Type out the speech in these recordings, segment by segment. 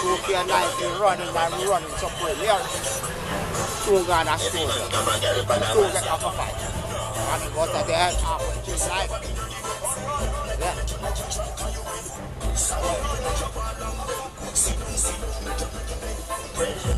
Two K night, we running and we running so brilliant. Two gonna steal. Two get off a fight. And goes the head halfway through the night. Yeah. Yeah,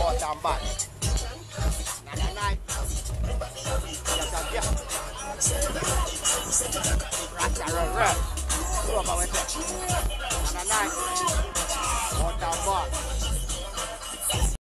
Ó, tá abaixo.